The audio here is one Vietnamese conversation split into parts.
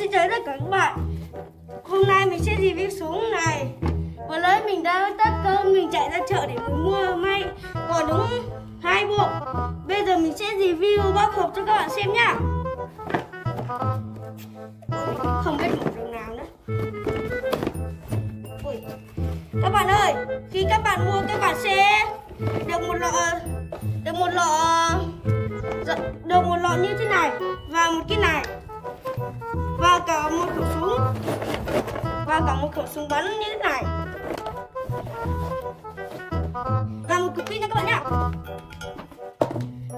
xin chào tất cả các bạn Hôm nay mình sẽ review súng này. Vừa lấy mình đã tắt cơm, mình chạy ra chợ để mình mua may. Còn đúng hai bộ. Bây giờ mình sẽ review bóc hộp cho các bạn xem nhá. Không biết một đường nào nữa. Ui. Các bạn ơi, Khi các bạn mua, các bạn sẽ được một lọ và cả một khẩu súng bắn như thế này. Và một cục pin nha các bạn nhá.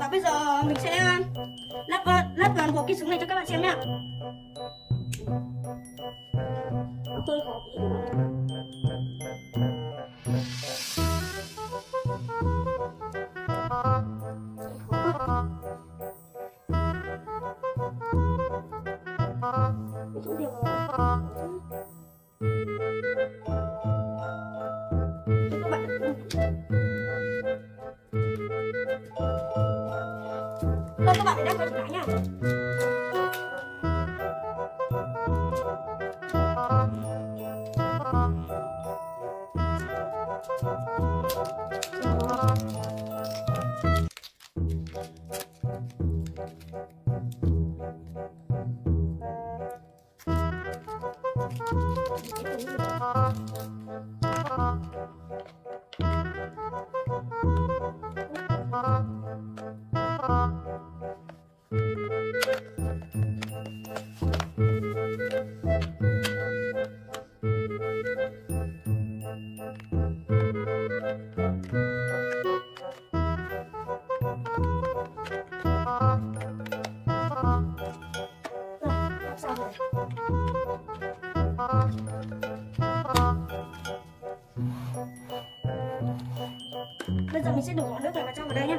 Và bây giờ mình sẽ ờ, lắp lắp toàn bộ cái súng này cho các bạn xem nhá. Tôi khó các Bây giờ mình sẽ đổ nước này vào trong vào đây nhá.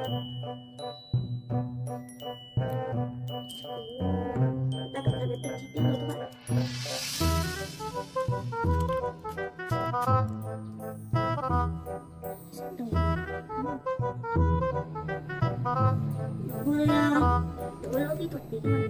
Ta cẩn thận đến từng chi tiết rồi các bạn Vừa đổ. Kỹ thuật các bạn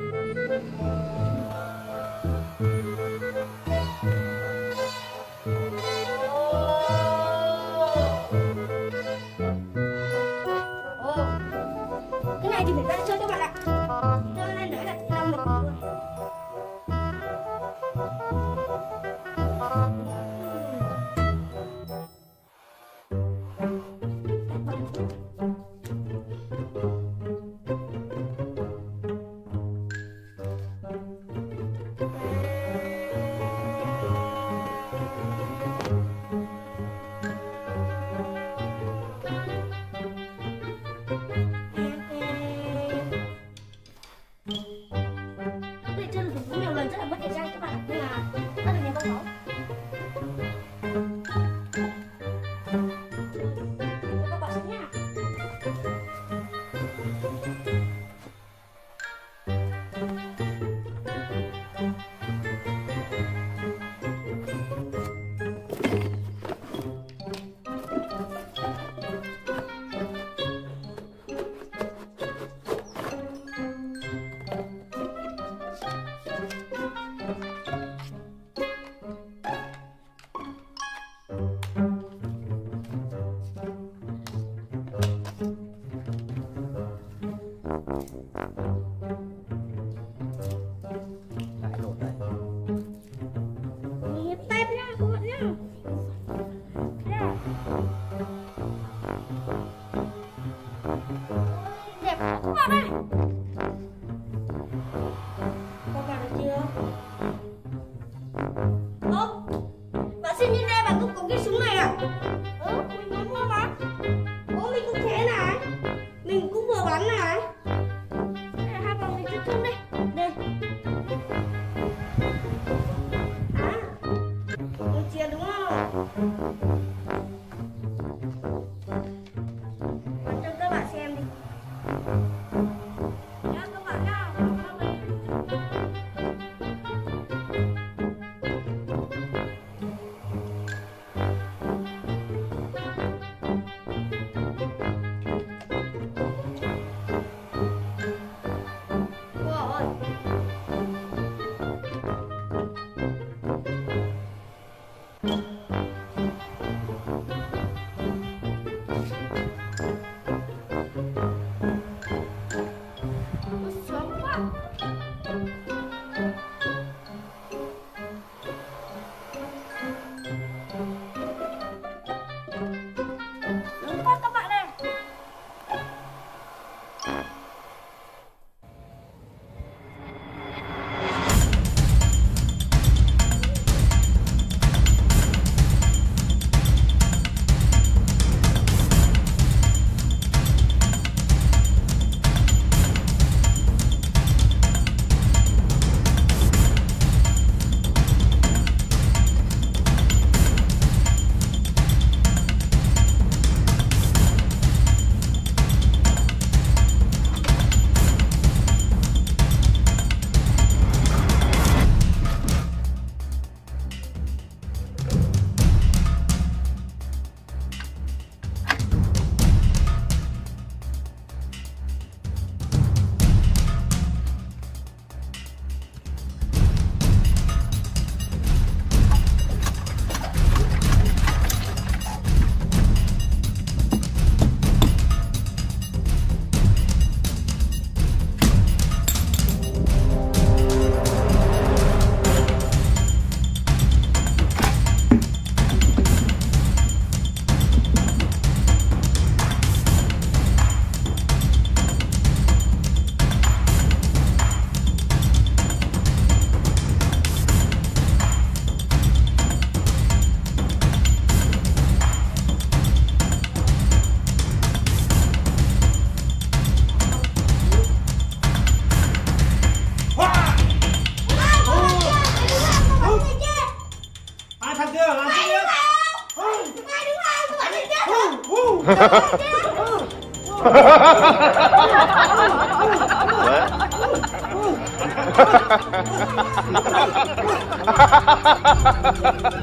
왜?